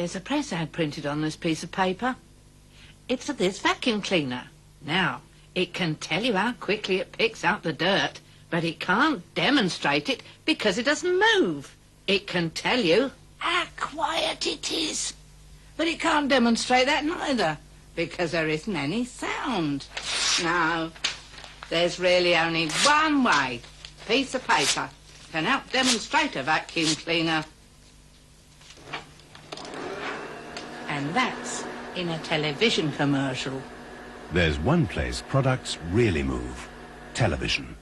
There's a press ad printed on this piece of paper. It's for this vacuum cleaner. Now, it can tell you how quickly it picks out the dirt, but it can't demonstrate it because it doesn't move. It can tell you how quiet it is, but it can't demonstrate that neither because there isn't any sound. Now, there's really only one way piece of paper can help demonstrate a vacuum cleaner. And that's in a television commercial. There's one place products really move. Television.